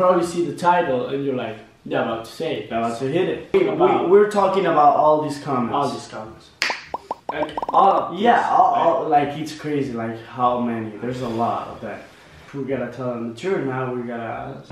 probably see the title and you're like, they're about to say it. They're about to hit it. We- we're talking about all these comments. all these comments. Like, all Yeah, all, like it's crazy. Like how many? There's a lot of that. We gotta tell them the truth now. We gotta.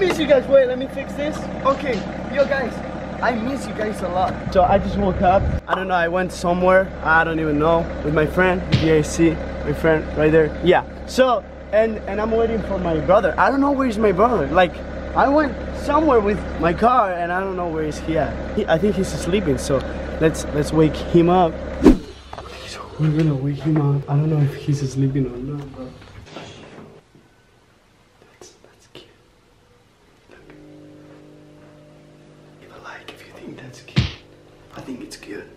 Miss you guys. Wait, let me fix this. Okay, yo, guys, I miss you guys a lot. So I just woke up. I don't know. I went somewhere. I don't even know with my friend. You my friend right there. Yeah. So and and I'm waiting for my brother. I don't know where's my brother. Like I went somewhere with my car and I don't know where is he at. He, I think he's sleeping. So let's let's wake him up. So we're gonna wake him up. I don't know if he's sleeping or not. But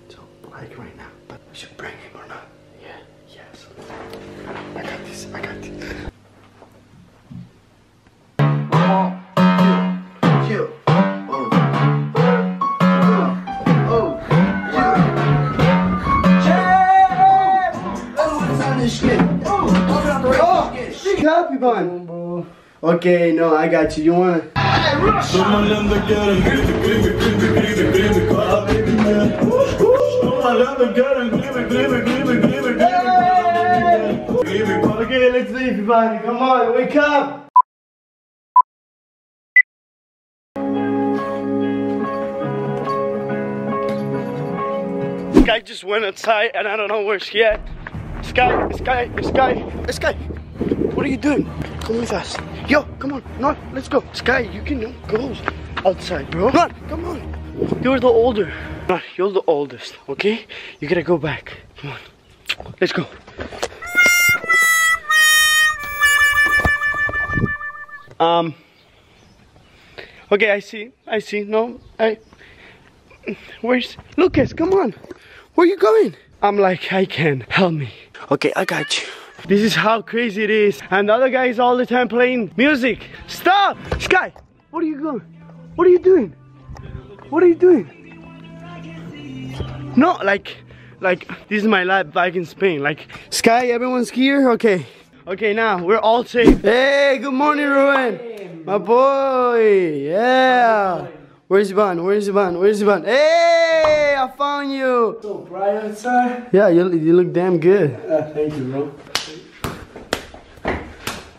So like right now. But we should bring him or not? Yeah. Yes. I got this. I got this. Yo, oh, oh, Oh, copy bun. Okay, no, I got you. You wanna? Okay, let's leave, everybody. Come on, wake up. Sky just went outside and I don't know where she at. Sky, Sky, Sky, Sky. What are you doing? Come with us. Yo, come on. No, let's go. Sky, you can go outside, bro. Come on, come on. You're the older. No, you're the oldest, okay? You gotta go back. Come on. Let's go. Um. Okay, I see. I see. No, I. Where's Lucas? Come on. Where are you going? I'm like, I can. Help me. Okay, I got you. This is how crazy it is. And the other guy is all the time playing music. Stop! Sky! What are you going? What are you doing? What are you doing? No, like, like, this is my life back in Spain. Like, Sky, everyone's here? Okay. Okay, now we're all safe. Hey, good morning, Ruben. My boy. Yeah. Where's Ivan? Where's Ivan? Where's Ivan? Hey, I found you. So bright outside. Yeah, you, you look damn good. Uh, thank you, bro.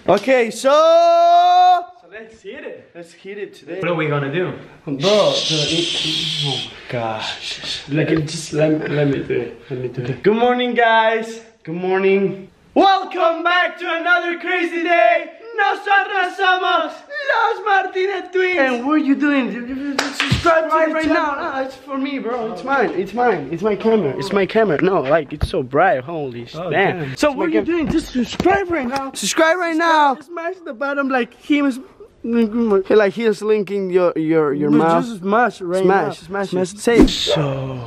Okay, so So let's hit it. let's hit it today. What are we gonna do? Bro, the, oh my gosh. Like, just let me, let me do it. Let me do it. Good morning, guys. Good morning. Welcome back to another crazy day. Nosotros somos Los Martinez Twins. And what are you doing? Subscribe right, right now. No, it's for me, bro. It's mine. It's mine. It's my camera. It's my camera. No, like it's so bright. Holy Oh, damn. damn. So It's what are you doing? Just subscribe right now. Subscribe right now. Smash the button like him is. Like he's linking your your your mouth. Just smash right smash, now. smash, smash. Say so.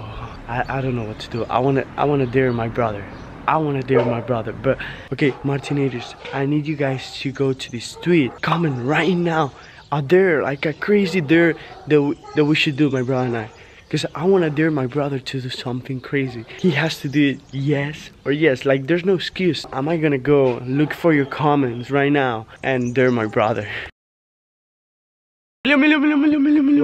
I, I don't know what to do. I wanna I wanna dare my brother. I wanna dare my brother. But okay, Martinators, I need you guys to go to the street. Comment right now. A dare, like a crazy dare that w- that we should do, my brother and I. Cause I wanna dare my brother to do something crazy. He has to do it yes or yes. Like there's no excuse. Am I gonna go look for your comments right now and dare my brother? Million, million, million, million, million, million.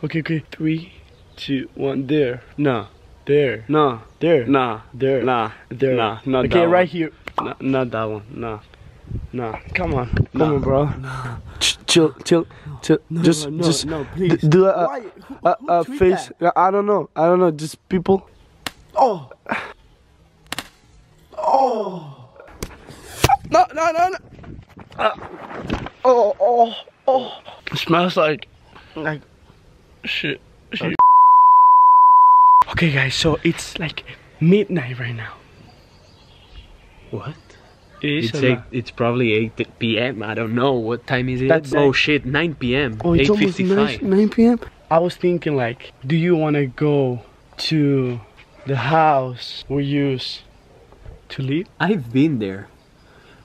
What? Okay, okay. Three, two, one. There. Nah. There. Nah. There. Nah. There. Nah. There. Nah. Not okay, that right one. here. Nah, not that one. Nah. Nah. Come on. Come Nah. on, bro. Ch- chill, chill, chill. just, no, just no, please. do a, Why? a, Who- a, who a face. that? I don't know. I don't know. Just people. Oh. Oh. No, no, no, no. Uh, oh, oh, oh. It smells like, like, shit, shit. Okay, guys. So it's like midnight right now. What? It is It's eight, it's probably 8 p.m. I don't know. What time is it? That's oh like- shit, 9 p.m. Oh, it's almost 9, 8.55. 9 p.m. I was thinking like, do you want to go to the house we use to live? I've been there.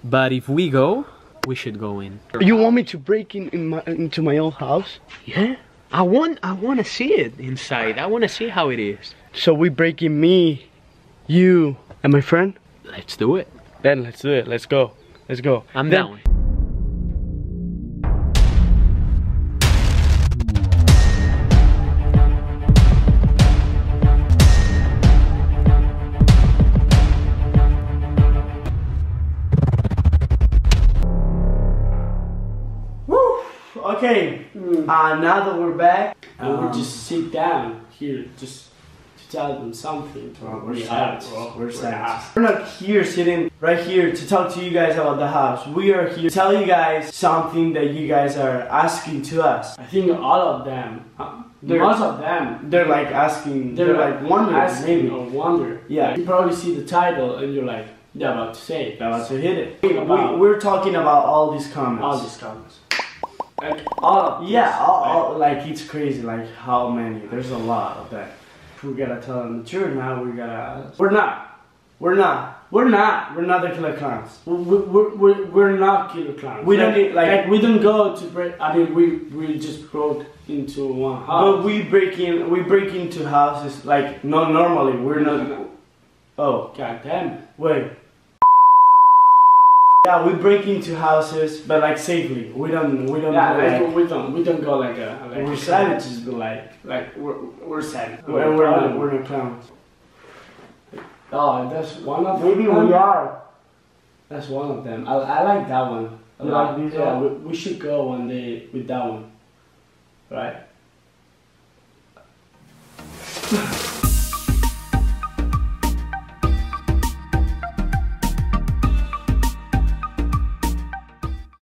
But if we go, we should go in. You want me to break in, in my, into my old house? Yeah. I want I want to see it inside. I want to see how it is. So we break in me, you, and my friend? Let's do it. Then let's do it. Let's go. Let's go. I'm Then- down. Okay. Uh, now that we're back, And um, we just sit down here just to tell them something. we're We sad, have to. bro. We're sad. We're not here sitting right here to talk to you guys about the house. We are here to tell you guys something that you guys are asking to us. I think all of them, uh, They're- most of them, They're like asking, they're, like wondering asking maybe. or wonder. Yeah. You probably see the title and you're like, they're about to say it. They're about to hit it. We, we're talking about all these comments. all these comments. Like oh, all of these, Yeah, all, right? all, like it's crazy. Like how many? There's a lot of that. We gotta tell them the truth now. We gotta. We're not. We're not. We're not. We're not the killer clowns. We, we, we, we- we're not killer clowns. We don't like, need- like- like we don't go to break. I mean, we we just broke into one house. But we break in. We break into houses like not normally. We're not. Oh God damn. wait. Yeah, we break into houses, but like safely. We don't. We don't. Yeah, go, like, we don't we don't go like a like we're savages, but like Like we're we're sad. we're, we're not. We're not clowns. Oh, that's one of Maybe them. we are. That's one of them. I, I like that one. lot. like this yeah, we, we should go one day with that one. Right?